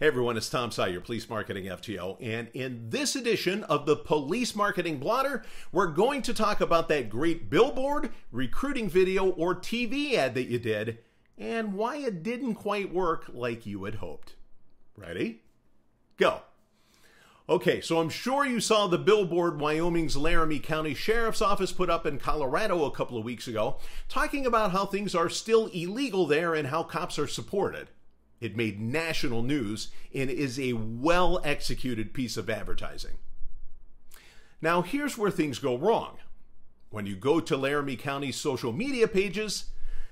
Hey everyone, it's Tom Sye, Police Marketing FTO, and in this edition of the Police Marketing Blotter, we're going to talk about that great billboard, recruiting video, or TV ad that you did, and why it didn't quite work like you had hoped. Ready? Go. Okay, so I'm sure you saw the billboard Wyoming's Laramie County Sheriff's Office put up in Colorado a couple of weeks ago, talking about how things are still illegal there and how cops are supported. It made national news and is a well executed piece of advertising. Now, here's where things go wrong. When you go to Laramie County's social media pages,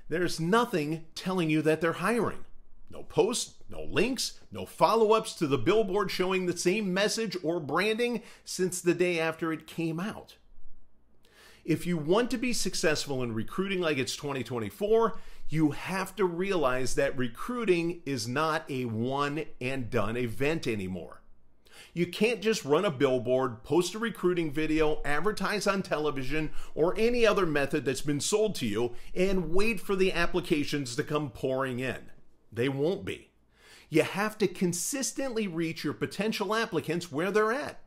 there's nothing telling you that they're hiring. No posts, no links, no follow ups to the billboard showing the same message or branding since the day after it came out. If you want to be successful in recruiting like it's 2024, you have to realize that recruiting is not a one and done event anymore. You can't just run a billboard, post a recruiting video, advertise on television, or any other method that's been sold to you and wait for the applications to come pouring in. They won't be. You have to consistently reach your potential applicants where they're at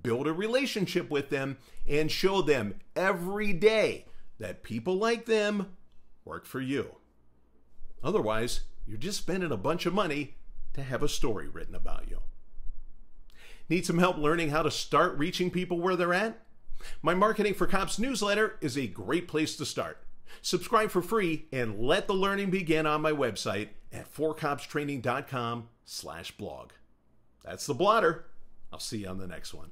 build a relationship with them, and show them every day that people like them work for you. Otherwise, you're just spending a bunch of money to have a story written about you. Need some help learning how to start reaching people where they're at? My Marketing for Cops newsletter is a great place to start. Subscribe for free and let the learning begin on my website at forcopstraining.com slash blog. That's the blotter. I'll see you on the next one.